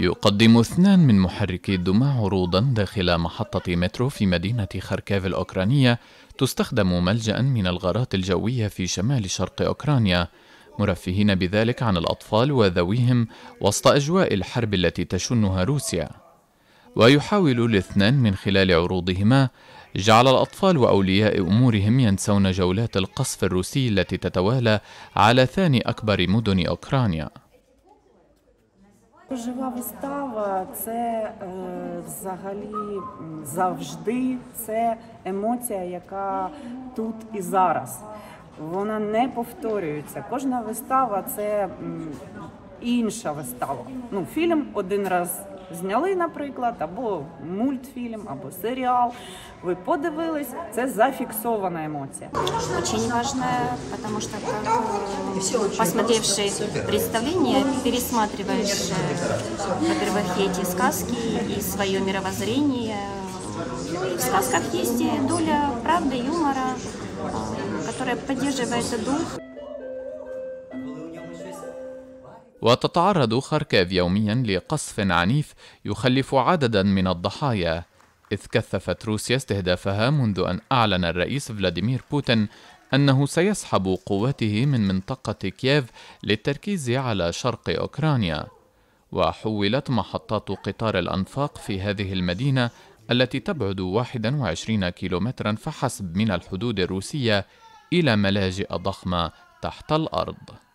يقدم اثنان من محركي الدمى عروضا داخل محطة مترو في مدينة خاركيف الأوكرانية تستخدم ملجأ من الغارات الجوية في شمال شرق أوكرانيا. مرفهين بذلك عن الأطفال وذويهم وسط أجواء الحرب التي تشنها روسيا. ويحاول الاثنان من خلال عروضهما جعل الأطفال وأولياء أمورهم ينسون جولات القصف الروسي التي تتوالى على ثاني أكبر مدن أوكرانيا Жива вистава це е, взагалі завжди це емоція, яка тут і зараз. Вона не повторюється. Кожна вистава це інша вистава. Ну, Фільм один раз зняли, наприклад, або мультфільм, або серіал. Ви подивились, це зафіксована емоція. Очень важная, потому что как э, посмотревший представление, пересматриваешь, э, во-первых, эти сказки и свое мировоззрение. Ну и в сказках есть доля правды, юмора, э, которая поддерживает дух. وتتعرض خاركيف يوميا لقصف عنيف يخلف عددا من الضحايا إذ كثفت روسيا استهدافها منذ أن أعلن الرئيس فلاديمير بوتين أنه سيسحب قواته من منطقة كييف للتركيز على شرق أوكرانيا. وحولت محطات قطار الأنفاق في هذه المدينة التي تبعد 21 كيلومترا فحسب من الحدود الروسية إلى ملاجئ ضخمة تحت الأرض.